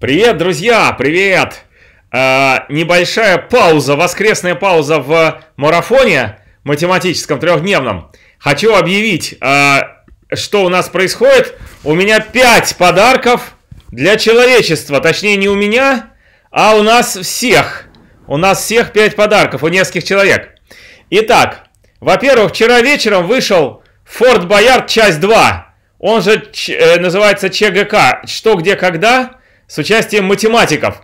Привет, друзья, привет! Э, небольшая пауза, воскресная пауза в марафоне математическом трехдневном. Хочу объявить, э, что у нас происходит. У меня 5 подарков для человечества. Точнее, не у меня, а у нас всех. У нас всех 5 подарков, у нескольких человек. Итак, во-первых, вчера вечером вышел Форт Боярд часть 2. Он же э, называется ЧГК. Что, где, когда? С участием математиков.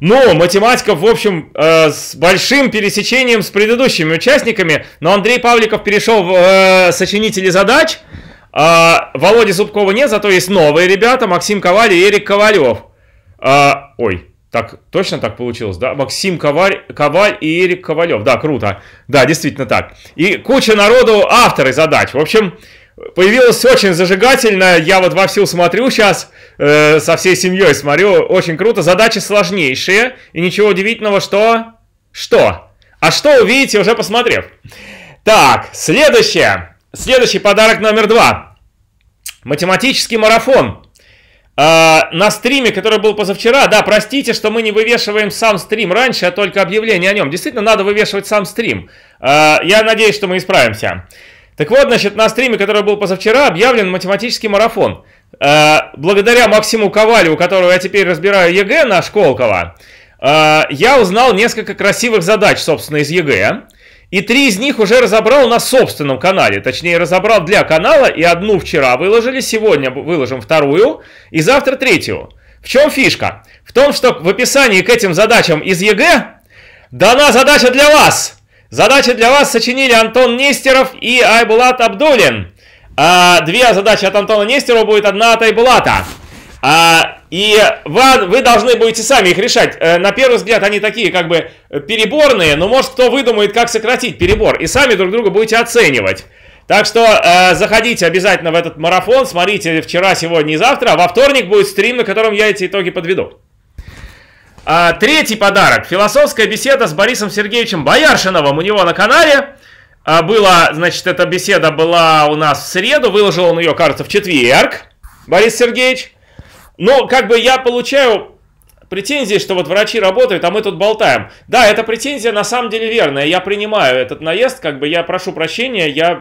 Ну, математиков, в общем, э, с большим пересечением с предыдущими участниками. Но Андрей Павликов перешел в э, сочинители задач. Э, Володи Зубкова нет, зато есть новые ребята. Максим Коваль и Эрик Ковалев. Э, ой, так, точно так получилось, да? Максим Коваль, Коваль и Эрик Ковалев. Да, круто. Да, действительно так. И куча народу авторы задач. В общем, появилось очень зажигательно. Я вот вовсю смотрю сейчас, э, со всей семьей смотрю. Очень круто. Задачи сложнейшие. И ничего удивительного, что... Что? А что увидите, уже посмотрев. Так, следующее. Следующий подарок номер два. Математический марафон. Uh, на стриме, который был позавчера, да, простите, что мы не вывешиваем сам стрим раньше, а только объявление о нем. Действительно, надо вывешивать сам стрим. Э, я надеюсь, что мы исправимся. Так вот, значит, на стриме, который был позавчера, объявлен математический марафон. Э, благодаря Максиму Ковалю, у которого я теперь разбираю ЕГЭ на Школково, я узнал несколько красивых задач, собственно, из ЕГЭ. И три из них уже разобрал на собственном канале. Точнее, разобрал для канала. И одну вчера выложили, сегодня выложим вторую. И завтра третью. В чем фишка? В том, что в описании к этим задачам из ЕГЭ дана задача для вас. Задачи для вас сочинили Антон Нестеров и Айбулат Абдулин. А, две задачи от Антона Нестерова будет, одна от Айбулата. А, и вы, вы должны будете сами их решать. Э, на первый взгляд они такие как бы переборные, но может кто выдумает, как сократить перебор. И сами друг друга будете оценивать. Так что э, заходите обязательно в этот марафон, смотрите вчера, сегодня и завтра. А во вторник будет стрим, на котором я эти итоги подведу. А, третий подарок. Философская беседа с Борисом Сергеевичем Бояршиновым у него на канале. А, была, значит, эта беседа была у нас в среду, выложил он ее, кажется, в четверг. Борис Сергеевич. Но как бы я получаю претензии, что вот врачи работают, а мы тут болтаем. Да, эта претензия на самом деле верная. Я принимаю этот наезд, как бы я прошу прощения, я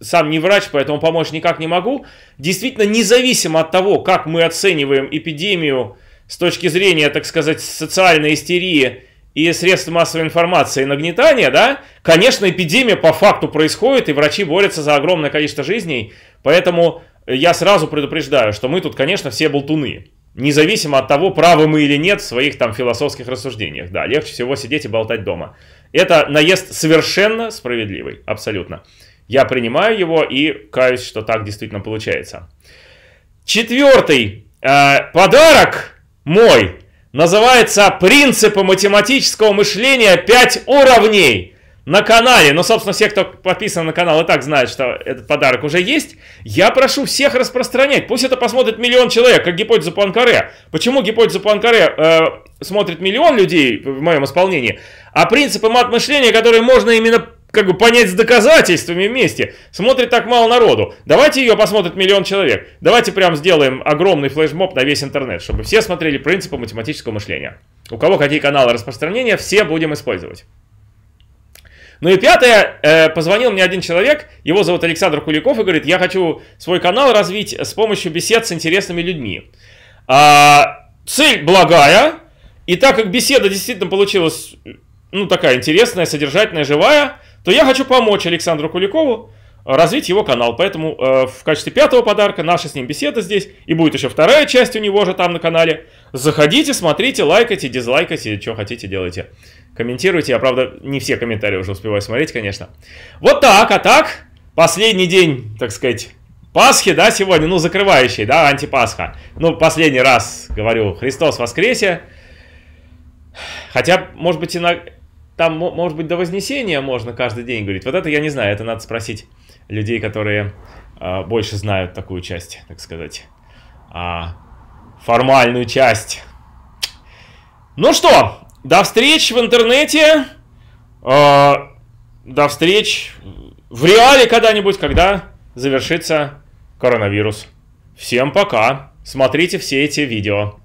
сам не врач, поэтому помочь никак не могу. Действительно, независимо от того, как мы оцениваем эпидемию с точки зрения, так сказать, социальной истерии и средств массовой информации нагнетания, да, конечно, эпидемия по факту происходит, и врачи борются за огромное количество жизней, поэтому я сразу предупреждаю, что мы тут, конечно, все болтуны. Независимо от того, правы мы или нет в своих там философских рассуждениях. Да, легче всего сидеть и болтать дома. Это наезд совершенно справедливый, абсолютно. Я принимаю его и каюсь, что так действительно получается. Четвертый э, подарок мой называется «Принципы математического мышления 5 уровней» на канале, ну, собственно, все, кто подписан на канал, и так знают, что этот подарок уже есть. Я прошу всех распространять. Пусть это посмотрит миллион человек, как гипотезу Пуанкаре. Почему гипотезу Пуанкаре э, смотрит миллион людей в моем исполнении, а принципы мат-мышления, которые можно именно как бы понять с доказательствами вместе, смотрит так мало народу. Давайте ее посмотрит миллион человек. Давайте прям сделаем огромный флешмоб на весь интернет, чтобы все смотрели принципы математического мышления. У кого какие каналы распространения, все будем использовать. Ну и пятое, э, позвонил мне один человек, его зовут Александр Куликов, и говорит, я хочу свой канал развить с помощью бесед с интересными людьми. А, цель благая, и так как беседа действительно получилась, ну, такая интересная, содержательная, живая, то я хочу помочь Александру Куликову развить его канал. Поэтому э, в качестве пятого подарка наша с ним беседа здесь, и будет еще вторая часть у него же там на канале. Заходите, смотрите, лайкайте, дизлайкайте, что хотите делайте комментируйте. Я, правда, не все комментарии уже успеваю смотреть, конечно. Вот так, а так, последний день, так сказать, Пасхи, да, сегодня, ну, закрывающий, да, антипасха. Ну, последний раз говорю, Христос воскресе. Хотя, может быть, иногда, там, может быть, до Вознесения можно каждый день говорить. Вот это я не знаю, это надо спросить людей, которые э, больше знают такую часть, так сказать, э, формальную часть. Ну что, до встреч в интернете. Э, до встреч в реале когда-нибудь, когда завершится коронавирус. Всем пока. Смотрите все эти видео.